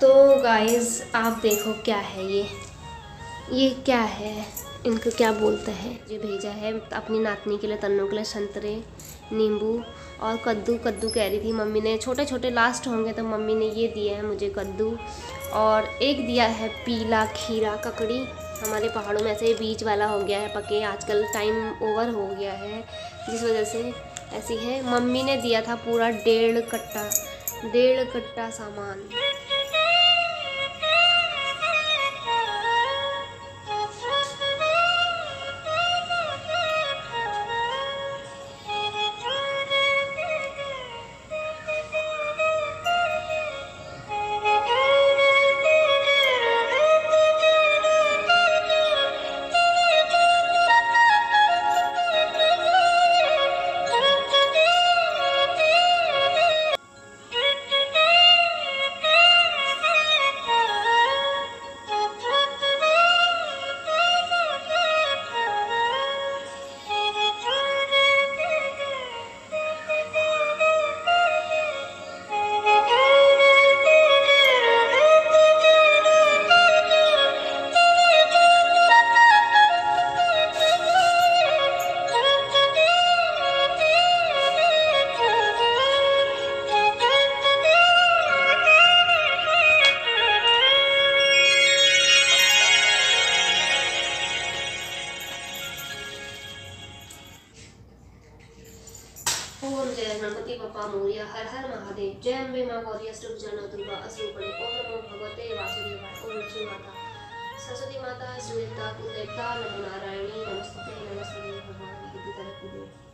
तो गाइस आप देखो क्या है ये। ये क्या है? इनको क्या बोलते हैं? जो भेजा है अपनी नातनी के लिए, तन्नों के लिए, संतरे, नींबू और कद्दू। कद्दू कह रही थी मम्मी ने छोटे छोटे लास्ट होंगे तो मम्मी ने ये दिया है मुझे कद्दू। और एक दिया है पीला खीरा ककड़ी। हमारे पहाड़ों में ऐसे बीज वाला हो गया है, पके। आजकल टाइम ओवर हो गया है, जिस वजह से ऐसी है। मम्मी ने दिया था पूरा डेढ़ कट्टा डेढ़ कट्टा सामान। मोरिया हर हर महादेव जय अम्बे माँ गौरी अष्टुप जन दुर्गा असरूपणे ओम नमो भगवते वासुदेवाय ओम लक्ष्मी माता सरस्वती माता सुदेवता कुलदेवता नमो नारायणी नमस्ते नमस्ते भगवान की तरफ देव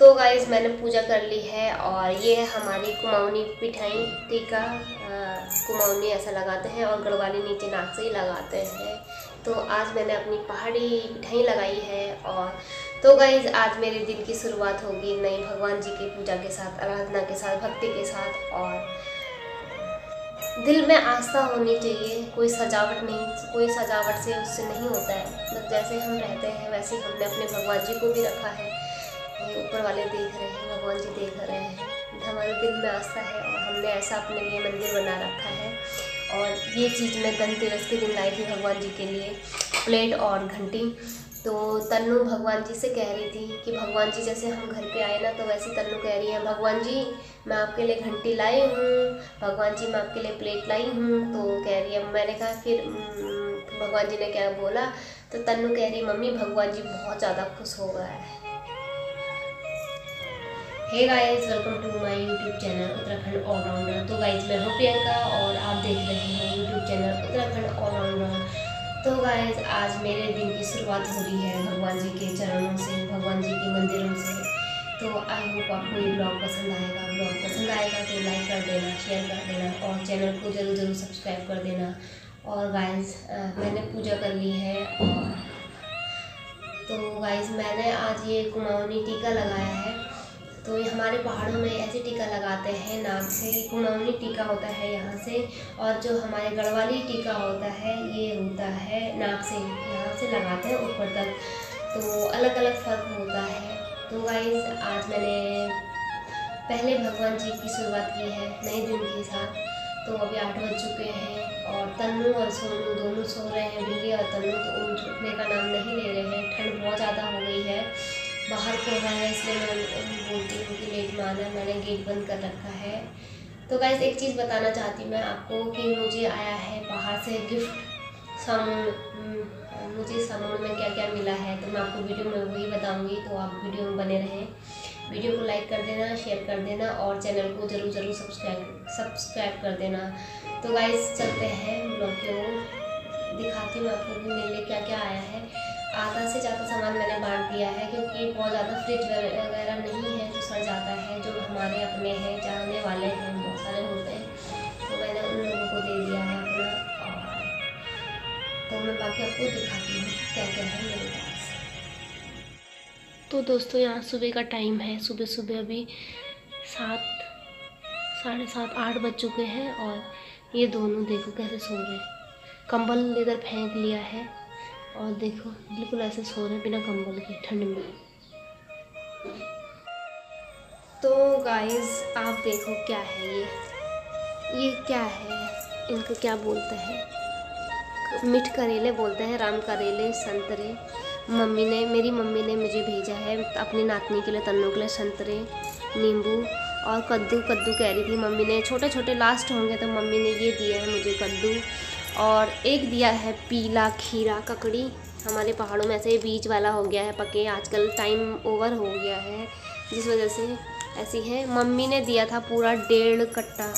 तो गाइज़ मैंने पूजा कर ली है और ये है हमारी कुमाऊनी पिठाई, टीका कुमाऊनी ऐसा लगाते हैं और गढ़वाली नीचे नाक से ही लगाते हैं। तो आज मैंने अपनी पहाड़ी पिठाई लगाई है और तो गाइज़ आज मेरे दिन की शुरुआत होगी नई भगवान जी की पूजा के साथ, आराधना के साथ, भक्ति के साथ और दिल में आस्था होनी चाहिए। कोई सजावट नहीं, कोई सजावट से उससे नहीं होता है। मतलब जैसे हम रहते हैं, वैसे ही हमने अपने भगवान जी को भी रखा है। ऊपर वाले देख रहे हैं, भगवान जी देख रहे हैं। हमारे दिल में आस्था है और हमने ऐसा अपने लिए मंदिर बना रखा है। और ये चीज़ मैं धनतेरस के दिन लाई थी भगवान जी के लिए। प्लेट और घंटी। तो तन्नू भगवान जी से कह रही थी कि भगवान जी जैसे हम घर पे आए ना तो वैसे तन्नू कह रही है भगवान जी मैं आपके लिए घंटी लाई हूँ भगवान जी मैं आपके लिए प्लेट लाई हूँ। तो कह रही है मैंने कहा फिर "हम्म, भगवान जी ने क्या बोला? तो तन्नू कह रही मम्मी भगवान जी बहुत ज़्यादा खुश हो गया है। Hey guys welcome to my YouTube channel Uttarakhand allrounder तो गाइस मैं हूँ प्रियंका और आप देख रहे हैं यूट्यूब चैनल उत्तराखंड ऑलराउंडर तो गाइस आज मेरे दिन की शुरुआत हो रही है भगवान जी के चरणों से, भगवान जी के मंदिरों से। तो आई होप आपको ये ब्लॉग पसंद आएगा। ब्लॉग पसंद आएगा तो लाइक कर देना शेयर कर देना और चैनल को ज़रूर ज़रूर सब्सक्राइब कर देना। और गाइस मैंने पूजा कर ली है और तो गाइस मैंने आज ये कुमाऊनी टीका लगाया है। तो ये हमारे पहाड़ों में ऐसे टीका लगाते हैं नाक से कुमाऊनी टीका होता है यहाँ से, और जो हमारे गढ़वाली टीका होता है, ये होता है नाक से यहाँ से लगाते हैं ऊपर तक। तो अलग अलग फ़र्क होता है। तो गाइस आज मैंने पहले भगवान जी की शुरुआत की है नए दिन के साथ। तो अभी आठ बज चुके हैं और तन्नू और सोनू दोनों सो रहे हैं बिल्ली और तन्नू तो छुटने का नाम नहीं ले रहे हैं, ठंड बहुत ज़्यादा हो गई है। बाहर को रहा है इसलिए मैं बोलती हूँ कि लेट में माना मैंने गेट बंद कर रखा है। तो गाइज़ एक चीज़ बताना चाहती हूँ मैं आपको कि मुझे आया है बाहर से गिफ्ट सामान हम्म, मुझे सामान में क्या क्या मिला है तो मैं आपको वीडियो में वही बताऊँगी तो आप वीडियो में बने रहें। वीडियो को लाइक कर देना शेयर कर देना और चैनल को ज़रूर ज़रूर सब्सक्राइब सब्सक्राइब कर देना। तो गाइज़ चलते हैं ब्लॉग के ओर। दिखाती हूँ आपको कि मेरे लिए क्या क्या आया है। आधा से ज़्यादा सामान मैंने बांट दिया है, क्योंकि बहुत ज़्यादा फ्रिज वगैरह नहीं है जो सड़ जाता है, जो हमारे अपने हैं, जाने वाले हैं, बहुत सारे होते हैं। तो मैंने उन लोगों को दे दिया है अपना, और तो मैं बाकी आपको दिखाती हूँ क्या क्या है मेरे पास। तो दोस्तों, यहाँ सुबह का टाइम है सुबह सुबह अभी सात, साढ़े सात, आठ बज चुके हैं, और ये दोनों देखो कैसे सो रहे हैं। कंबल इधर फेंक लिया है। और देखो, बिल्कुल ऐसे सो रहे बिना कंबल के, ठंड में। तो गाइस आप देखो क्या है ये। ये क्या है? इनको क्या बोलते हैं? मिठ करेले बोलते हैं, राम करेले, संतरे। मम्मी ने, मेरी मम्मी ने मुझे भेजा है अपनी नातनी के लिए, तन्नों के लिए, संतरे, नींबू और कद्दू। कद्दू कह रही थी मम्मी ने छोटे छोटे लास्ट होंगे तो मम्मी ने ये दिया है मुझे कद्दू। और एक दिया है पीला खीरा ककड़ी। हमारे पहाड़ों में ऐसे बीज वाला हो गया है, पके। आजकल टाइम ओवर हो गया है, जिस वजह से ऐसी है। मम्मी ने दिया था पूरा डेढ़ कट्टा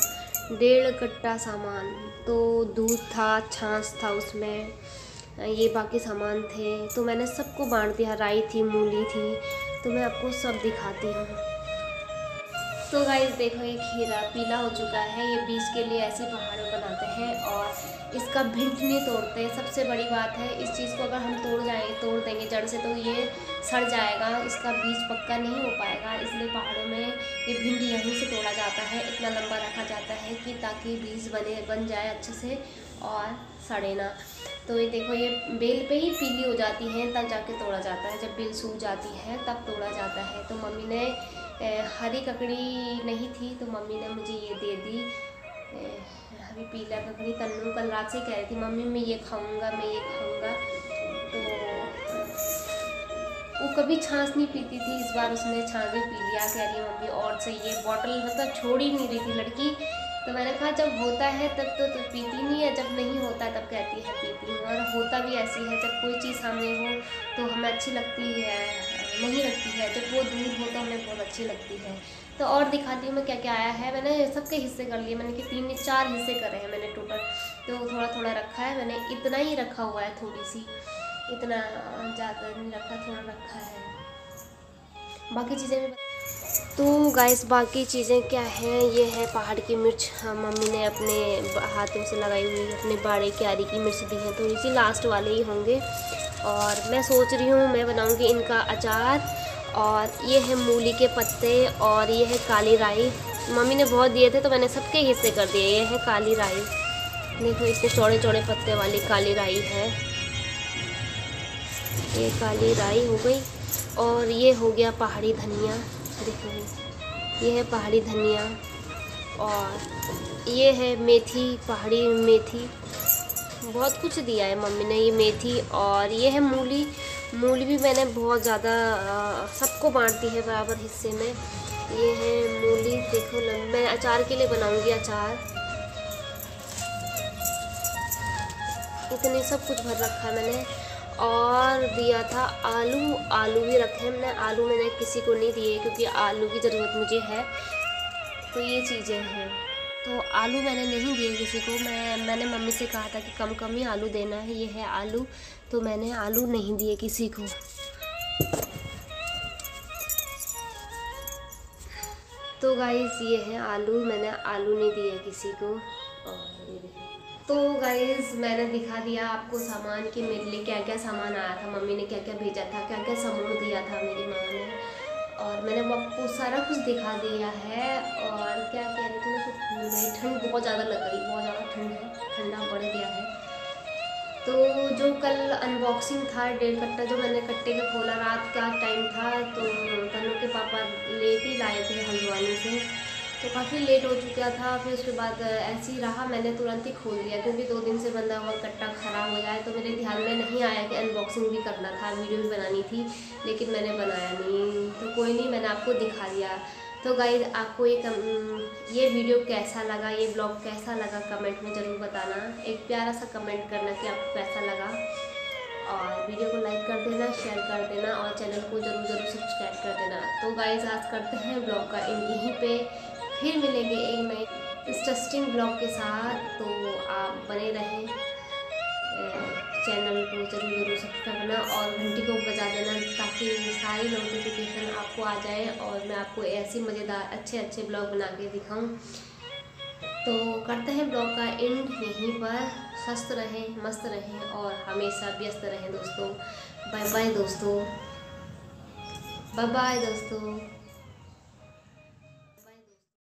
डेढ़ कट्टा सामान। तो दूध था, छाछ था उसमें, ये बाकी सामान थे। तो मैंने सबको बांट दिया, राई थी, मूली थी। तो मैं आपको सब दिखाती हूँ। तो गाइस देखो, ये खीरा पीला हो चुका है। ये बीज के लिए ऐसे पहाड़ों बनाते हैं और इसका भिंड नहीं तोड़ते सबसे बड़ी बात है, इस चीज़ को अगर हम तोड़ जाएँगे तोड़ देंगे जड़ से तो ये सड़ जाएगा। इसका बीज पक्का नहीं हो पाएगा, इसलिए पहाड़ों में ये भिंड यहीं से तोड़ा जाता है। इतना लंबा रखा जाता है कि ताकि बीज बने, बन जाए अच्छे से और सड़े ना। तो ये देखो, ये बेल पे ही पीली हो जाती है, तब जाके तोड़ा जाता है। जब बेल सूख जाती है, तब तोड़ा जाता है। तो मम्मी ने हरी ककड़ी नहीं थी तो मम्मी ने मुझे ये दे दी। हरी पीला ककड़ी तन्नू कल रात से कह रही थी मम्मी मैं ये खाऊँगा मैं ये खाऊँगा। तो वो कभी छाछ नहीं पीती थी इस बार उसने छाछ भी पी लिया। कह रही है मम्मी और चाहिए बॉटल मतलब छोड़ ही नहीं रही थी लड़की। तो मैंने कहा जब होता है तब तो, तो पीती नहीं है जब नहीं होता तब कहती है पीती हूँ। और होता भी ऐसी है जब कोई चीज़ सामने हो तो हमें अच्छी लगती है। नहीं रखती है। जब वो दूर हो तो हमें बहुत अच्छी लगती है। तो और दिखाती हूँ मैं क्या क्या आया है। मैंने सबके हिस्से कर लिए। मैंने कि तीन या चार हिस्से करे हैं मैंने टोटल तो थोड़ा थोड़ा रखा है। मैंने इतना ही रखा हुआ है थोड़ी सी इतना ज़्यादा नहीं रखा, थोड़ा रखा है। बाकी चीज़ें भी तो गाइस बाकी चीज़ें क्या हैं? ये है पहाड़ की मिर्च। हाँ मम्मी ने अपने हाथों से लगाई हुई, अपने बाड़े क्यारी की मिर्च दी है। थोड़ी सी लास्ट वाले ही होंगे। और मैं सोच रही हूँ, मैं बनाऊँगी इनका अचार। और ये है मूली के पत्ते और ये है काली राई। मम्मी ने बहुत दिए थे तो मैंने सबके हिस्से कर दिए। ये है काली राई। देखो, इतने चौड़े चौड़े पत्ते वाली काली राई है। ये काली राई हो गई। और ये हो गया पहाड़ी धनिया। देखो ये है पहाड़ी धनिया और ये है मेथी, पहाड़ी मेथी। बहुत कुछ दिया है मम्मी ने ये मेथी और ये है मूली। मूली भी मैंने बहुत ज़्यादा सबको बांट दी है बराबर हिस्से में। ये है मूली, देखो मैं अचार के लिए बनाऊँगी अचार। इतने सब कुछ भर रखा है मैंने। और दिया था आलू। आलू भी रखे हैं मैंने आलू मैंने किसी को नहीं दिए क्योंकि आलू की ज़रूरत मुझे है। तो ये चीज़ें हैं। तो आलू मैंने नहीं दिए किसी को। मैं, मैंने मम्मी से कहा था कि कम कम ही आलू देना है। ये है आलू। तो मैंने आलू नहीं दिए किसी को। तो गाइस ये है आलू। मैंने आलू नहीं दिए किसी को। और तो गाइस मैंने दिखा दिया आपको सामान कि मेरे लिए क्या क्या सामान आया था। मम्मी ने क्या क्या भेजा था क्या क्या समूह दिया था मेरी माँ ने। और मैंने वो आपको सारा कुछ दिखा दिया है। और क्या कह रही थी मैं भूल गई। ठंड बहुत ज़्यादा लग रही, बहुत ज़्यादा ठंड है, ठंडा बढ़ गया है। तो जो कल अनबॉक्सिंग था डेढ़ कट्टा जो मैंने कट्टे का खोला, रात का टाइम था तो तनु के पापा ही लाए थे हल्द्वानी से। तो काफ़ी लेट हो चुका था फिर उसके बाद ऐसे ही रहा। मैंने तुरंत ही खोल दिया क्योंकि दो दिन से बंदा हुआ कट्टा ख़राब हो जाए तो मेरे ध्यान में नहीं आया कि अनबॉक्सिंग भी करना था वीडियो भी बनानी थी लेकिन मैंने बनाया नहीं। तो कोई नहीं मैंने आपको दिखा दिया। तो गाइज़ आपको ये कम, ये वीडियो कैसा लगा ये ब्लॉग कैसा लगा कमेंट में ज़रूर बताना। एक प्यारा सा कमेंट करना कि आपको कैसा लगा। और वीडियो को लाइक कर देना शेयर कर देना और चैनल को ज़रूर ज़रूर सब्सक्राइब कर देना। तो गाइज़ आज करते हैं ब्लॉग का इन यहीं पे। फिर मिलेंगे एक नए इंटरेस्टिंग ब्लॉग के साथ। तो आप बने रहें। चैनल को ज़रूर ज़रूर सब्सक्राइब करना और घंटी को बजा देना ताकि सारी नोटिफिकेशन आपको आ जाए और मैं आपको ऐसी मज़ेदार अच्छे अच्छे ब्लॉग बना के दिखाऊँ। तो करते हैं ब्लॉग का एंड यहीं पर। स्वस्थ रहें, मस्त रहें और हमेशा व्यस्त रहें दोस्तों। बाय बाय दोस्तों। बाय बाय दोस्तों।